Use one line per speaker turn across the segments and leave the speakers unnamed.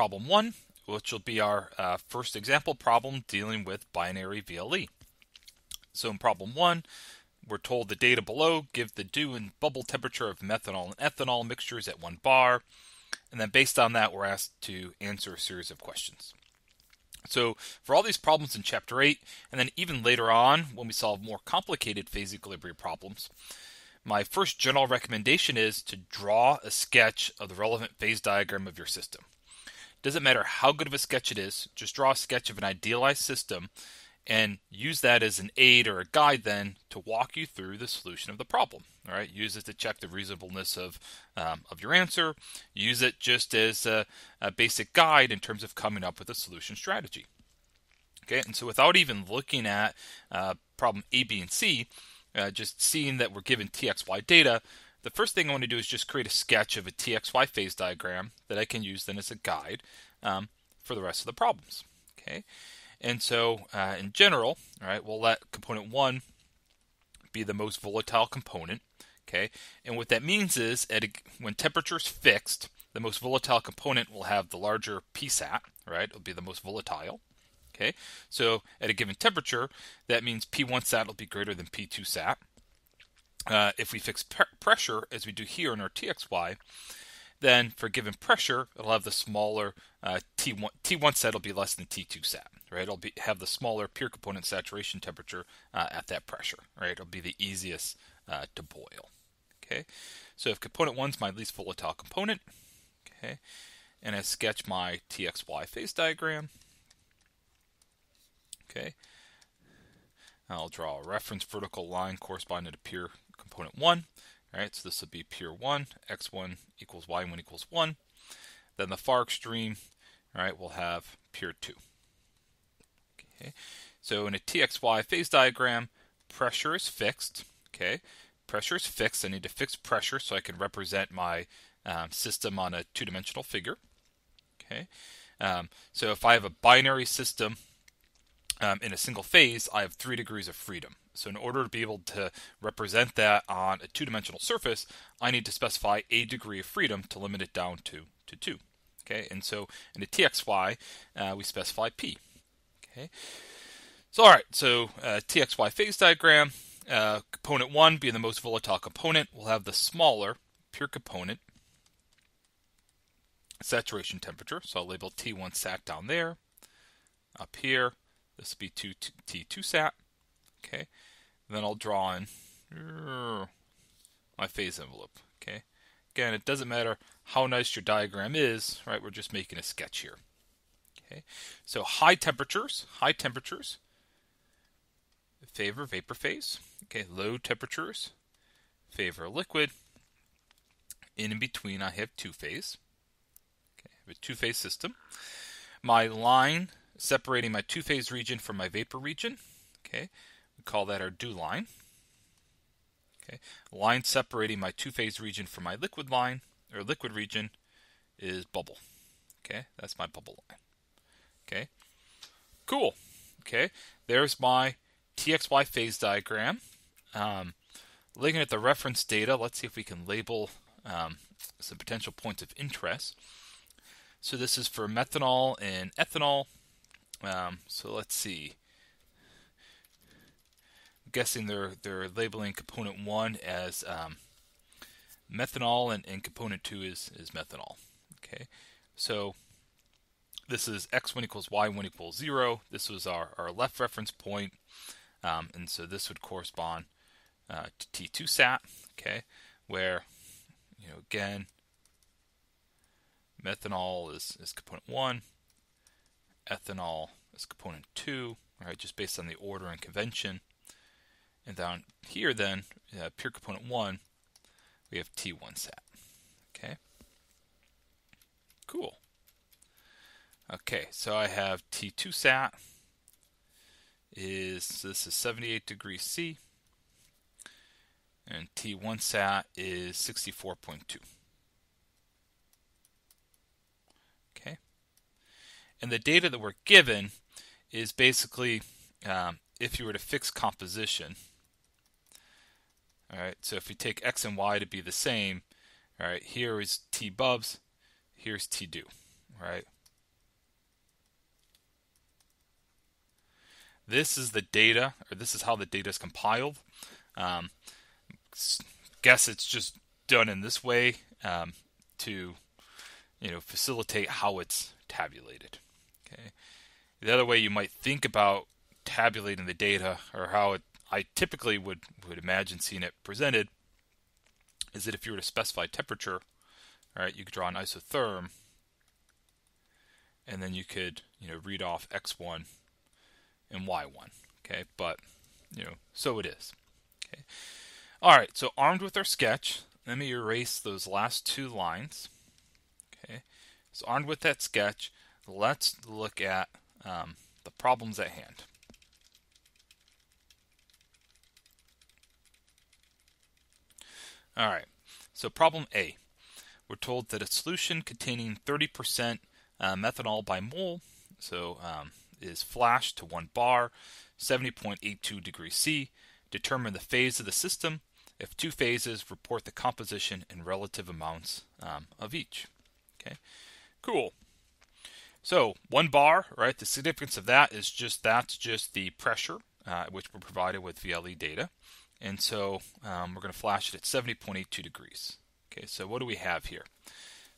problem one, which will be our uh, first example problem dealing with binary VLE. So in problem one, we're told the data below give the dew and bubble temperature of methanol and ethanol mixtures at one bar. And then based on that, we're asked to answer a series of questions. So for all these problems in chapter 8, and then even later on when we solve more complicated phase equilibrium problems, my first general recommendation is to draw a sketch of the relevant phase diagram of your system. Doesn't matter how good of a sketch it is, just draw a sketch of an idealized system and use that as an aid or a guide then to walk you through the solution of the problem. All right, use it to check the reasonableness of um, of your answer. Use it just as a, a basic guide in terms of coming up with a solution strategy. Okay, and so without even looking at uh, problem A, B, and C, uh, just seeing that we're given TXY data, the first thing I want to do is just create a sketch of a TXY phase diagram that I can use then as a guide um, for the rest of the problems. Okay, and so uh, in general, all right, we'll let component one be the most volatile component. Okay, and what that means is at a, when temperature is fixed, the most volatile component will have the larger PSAT. Right, it'll be the most volatile. Okay, so at a given temperature, that means P1 sat will be greater than P2 sat. Uh, if we fix pre- pressure, as we do here in our TXY, then for given pressure, it'll have the smaller uh, T1 T1 sat will be less than T2 sat, right? It'll be have the smaller pure component saturation temperature uh, at that pressure, right? It'll be the easiest uh, to boil. Okay, so if component one's my least volatile component, okay, and I sketch my TXY phase diagram, Okay. I'll draw a reference vertical line corresponding to pure component 1. All right, so this would be pure 1, x1 equals y1 equals 1. Then the far extreme, all right, we'll have pure 2. Okay, so in a TXY phase diagram, pressure is fixed. Okay, pressure is fixed. I need to fix pressure so I can represent my um, system on a two-dimensional figure. Okay, um, so if I have a binary system um, in a single phase, I have three degrees of freedom. So in order to be able to represent that on a two-dimensional surface, I need to specify a degree of freedom to limit it down to, to 2. Okay, and so in a TXY, uh, we specify P. Okay, so all right, so uh, TXY phase diagram, uh, component 1 being the most volatile component, we'll have the smaller pure component saturation temperature. So I'll label T1 sat down there. Up here, this will be 2 T2 sat. Okay. And then I'll draw in my phase envelope. Okay. Again, it doesn't matter how nice your diagram is, right? We're just making a sketch here. Okay. So high temperatures, high temperatures favor vapor phase. Okay. Low temperatures favor liquid. In between, I have two phase. Okay. I have a two phase system. My line separating my two-phase region from my vapor region. Okay, we call that our dew line. Okay, line separating my two-phase region from my liquid line or liquid region is bubble. Okay, that's my bubble line. Okay, cool. Okay, there's my TXY phase diagram. Um, looking at the reference data, let's see if we can label um, some potential points of interest. So this is for methanol and ethanol. Um, so let's see. I'm guessing they're they're labeling component one as um, methanol, and, and component two is is methanol. Okay, so this is x1 equals y1 equals 0. This was our, our left reference point, um, and so this would correspond uh, to T2 sat, okay, where, you know, again, methanol is, is component 1, ethanol is component 2, right, just based on the order and convention. And down here then, uh, pure component 1, we have T1 sat. Okay. Cool. Okay, so I have T2 sat is so this is 78 degrees C and T1 sat is 64.2. Okay. And the data that we're given is basically um, if you were to fix composition. All right, so if we take x and y to be the same, all right, here is t bubs, here's t dew, right? This is the data, or this is how the data is compiled. Um, guess it's just done in this way um, to, you know, facilitate how it's tabulated. Okay. The other way you might think about tabulating the data, or how it, I typically would would imagine seeing it presented, is that if you were to specify temperature, all right, you could draw an isotherm, and then you could, you know, read off x1 and y1. Okay, but you know, so it is. Okay. All right, so armed with our sketch, let me erase those last two lines. Okay, so armed with that sketch, let's look at um, the problems at hand. All right, so problem A. We're told that a solution containing 30% uh, methanol by mole, so um, is flashed to one bar, 70.82 degrees C. Determine the phase of the system. If two phases, report the composition and relative amounts um, of each. Okay, cool. So one bar, right? The significance of that is just that's just the pressure uh, which we're provided with VLE data, and so um, we're going to flash it at 70.82 degrees. Okay, so what do we have here?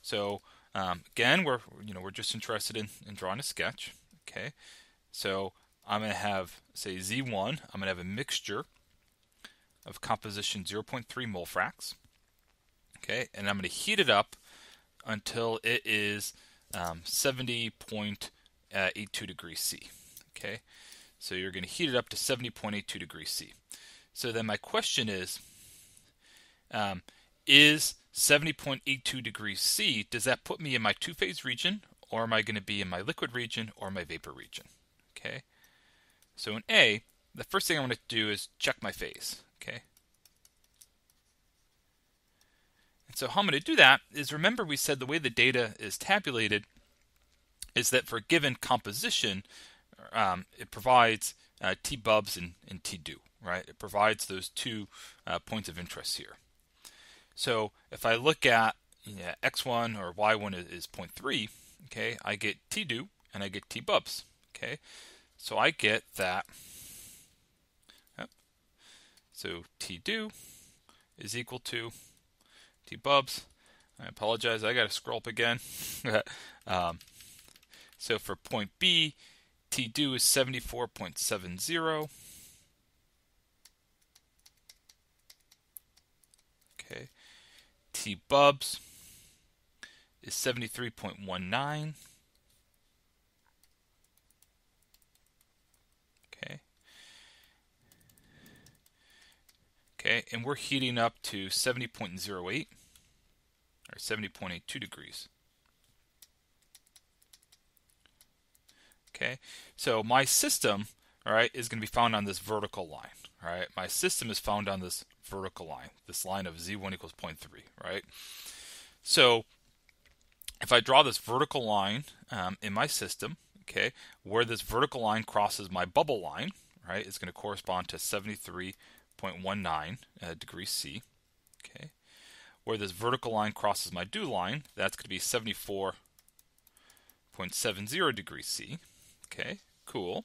So um, again, we're you know we're just interested in, in drawing a sketch. Okay, so I'm going to have say Z1. I'm going to have a mixture of composition 0.3 mole fracs. Okay, and I'm going to heat it up until it is um, 70.82 degrees C. Okay, so you're going to heat it up to 70.82 degrees C. So then my question is, um, is 70.82 degrees C, does that put me in my two-phase region, or am I going to be in my liquid region or my vapor region? Okay, so in A, the first thing I want to do is check my phase. Okay, and so how I'm going to do that is remember we said the way the data is tabulated is that for a given composition, um, it provides uh, T bubs and, and T dew, right? It provides those two uh, points of interest here. So if I look at you know, x1 or y1 is, is 0.3, okay, I get T dew and I get T bubs, okay. So I get that. Yep. So T dew is equal to T bubs. I apologize, I got to scroll up again. um, so for point B, T dew is 74.70. Okay. T bubs is 73.19. Okay. Okay, and we're heating up to 70.08 or 70.82 degrees. Okay, so my system, all right, is going to be found on this vertical line. All right, my system is found on this vertical line, this line of z1 equals 0.3, right? So if I draw this vertical line um, in my system, okay, where this vertical line crosses my bubble line, right, is going to correspond to 73.19 uh, degrees C, okay. Where this vertical line crosses my dew line, that's going to be 74.70 degrees C, okay, cool.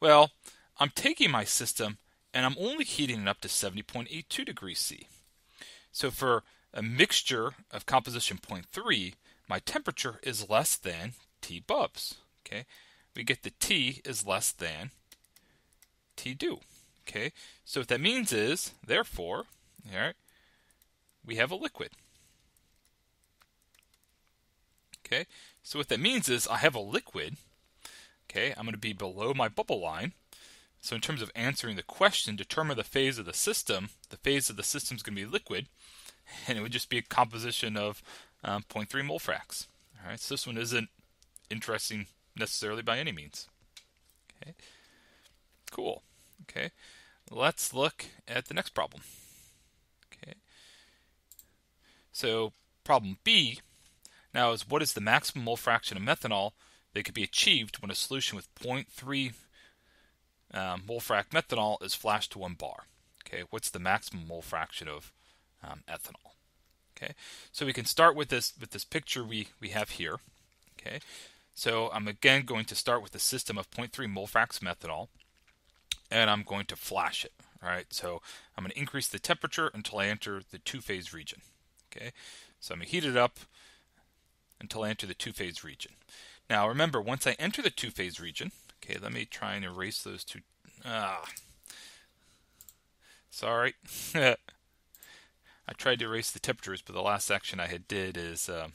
Well, I'm taking my system and I'm only heating it up to 70.82 degrees C. So for a mixture of composition 0.3, my temperature is less than T bubs. Okay, we get the T is less than T dew. Okay, so what that means is, therefore, all right, we have a liquid. Okay, so what that means is I have a liquid. Okay, I'm going to be below my bubble line. So in terms of answering the question, determine the phase of the system. The phase of the system is going to be liquid, and it would just be a composition of um, 0.3 mole fracs. All right, so this one isn't interesting necessarily by any means. Okay, cool. Okay, let's look at the next problem. Okay, so problem B now is what is the maximum mole fraction of methanol that could be achieved when a solution with 0.3 um, mole frac methanol is flashed to one bar. Okay, what's the maximum mole fraction of um, ethanol? Okay, so we can start with this with this picture we we have here. Okay, so I'm again going to start with a system of 0.3 mole fracs methanol. And I'm going to flash it. Right, so I'm going to increase the temperature until I enter the two-phase region. Okay, so I'm going to heat it up until I enter the two-phase region. Now remember, once I enter the two-phase region, okay, let me try and erase those two. Ah, sorry. I tried to erase the temperatures, but the last action I had did is uh,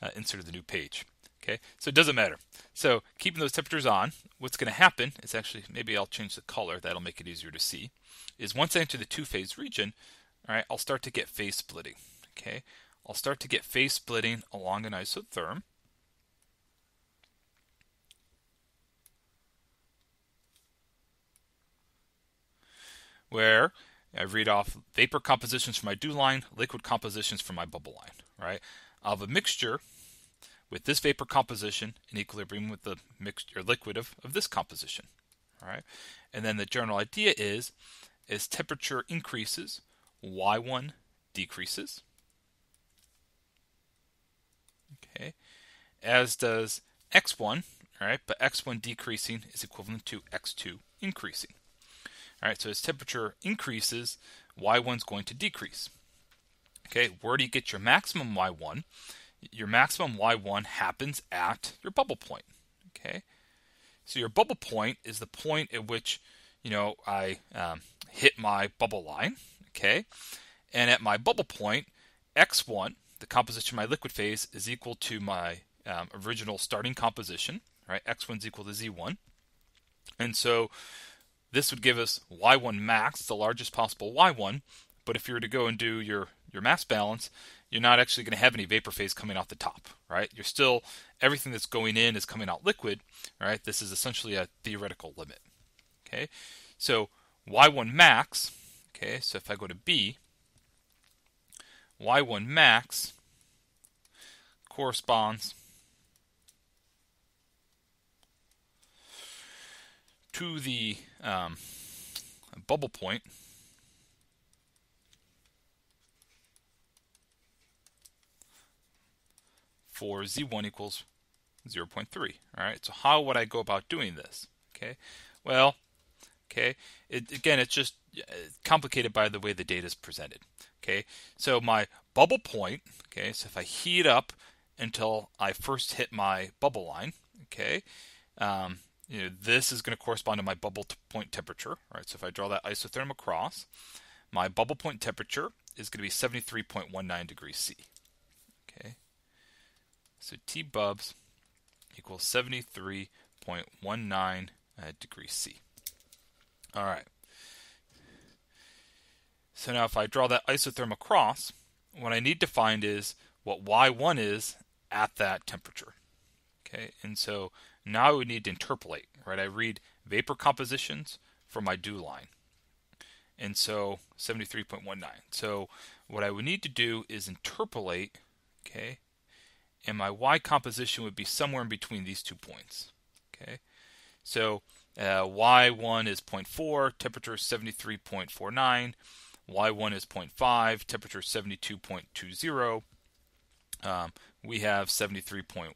uh, inserted the new page. Okay, so it doesn't matter. So keeping those temperatures on, what's going to happen is actually, maybe I'll change the color, that'll make it easier to see, is once I enter the two-phase region, all right, I'll start to get phase splitting. Okay, I'll start to get phase splitting along an isotherm. Where I read off vapor compositions from my dew line, liquid compositions from my bubble line, right? I'll have a mixture with this vapor composition in equilibrium with the mixture liquid of, of this composition. All right, and then the general idea is as temperature increases, Y1 decreases. Okay, as does X1. All right, but X1 decreasing is equivalent to X2 increasing. All right, so as temperature increases, Y1 is going to decrease. Okay, where do you get your maximum Y1? Your maximum y1 happens at your bubble point. Okay, so your bubble point is the point at which you know I um, hit my bubble line. Okay, and at my bubble point, x1, the composition of my liquid phase, is equal to my um, original starting composition. Right, x1 is equal to z1, and so this would give us y1 max, the largest possible y1. But if you were to go and do your your mass balance, you're not actually going to have any vapor phase coming off the top, right? You're still everything that's going in is coming out liquid, right? This is essentially a theoretical limit. Okay, so y1 max. Okay, so if I go to B, y1 max corresponds to the um, bubble point for z1 equals 0.3. All right, so how would I go about doing this? Okay, well, okay, it, again, it's just complicated by the way the data is presented. Okay, so my bubble point, okay, so if I heat up until I first hit my bubble line, okay, um, you know, this is going to correspond to my bubble point temperature. Right, so if I draw that isotherm across, my bubble point temperature is going to be 73.19 degrees C. Okay, so T bubs equals 73.19 uh, degrees C. All right. So now if I draw that isotherm across, what I need to find is what Y1 is at that temperature. Okay, and so now I would need to interpolate, right? I read vapor compositions from my dew line. And so 73.19. So what I would need to do is interpolate, okay, and my y composition would be somewhere in between these two points. Okay, so uh, y1 is 0.4, temperature is 73.49, y1 is 0.5, temperature 72.20. Um, we have 73.19.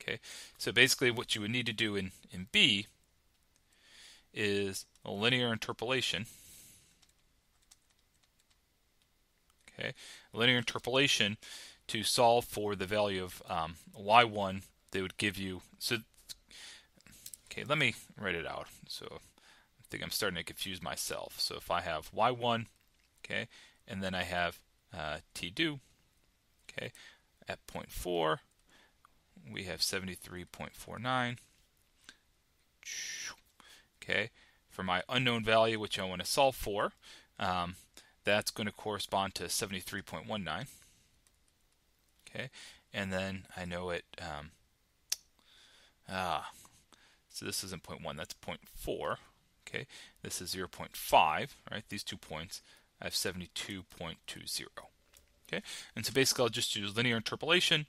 Okay, so basically what you would need to do in, in B is a linear interpolation. Okay, linear interpolation to solve for the value of um, y1, they would give you, so, okay, let me write it out. So I think I'm starting to confuse myself. So if I have y1, okay, and then I have uh, t dew, okay, at 0.4, we have 73.49. Okay, for my unknown value, which I want to solve for, um, that's going to correspond to 73.19 okay. And then I know it um, ah so this isn't 0.1 that's 0.4 okay. This is 0.5 right? These two points I have 72.20 okay. And so basically I'll just use linear interpolation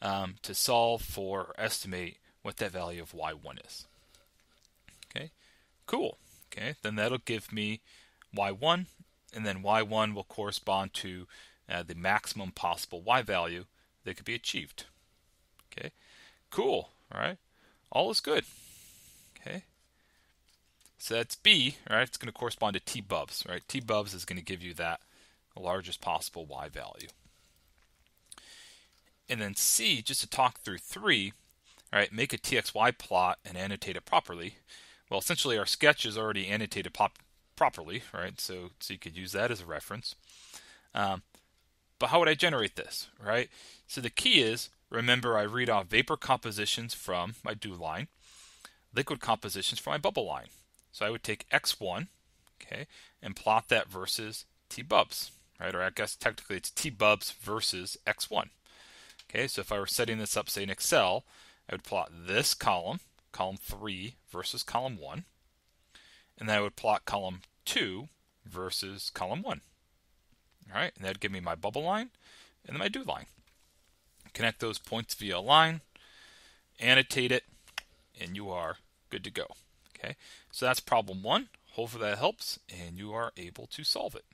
um, to solve for or estimate what that value of y1 is okay. Cool okay. Then that'll give me y1 and then y1 will correspond to uh, the maximum possible y value that could be achieved. Okay, cool. All right, all is good. Okay, So that's B, right? It's going to correspond to T bubs, right? T bubs is going to give you that largest possible Y value. And then C, just to talk through 3, right, make a TXY plot and annotate it properly. Well, essentially our sketch is already annotated pop- properly, right? So, so you could use that as a reference. Um, but how would I generate this, right? So the key is, remember I read off vapor compositions from my dew line, liquid compositions from my bubble line. So I would take x1, okay, and plot that versus t bubs, right? Or I guess technically it's t bubs versus x1. Okay, so if I were setting this up, say in Excel, I would plot this column, column 3 versus column 1, and then I would plot column 2 versus column 1. All right, and that'd give me my bubble line and then my dew line. Connect those points via a line, annotate it, and you are good to go. Okay, so that's problem one. Hopefully that helps and you are able to solve it.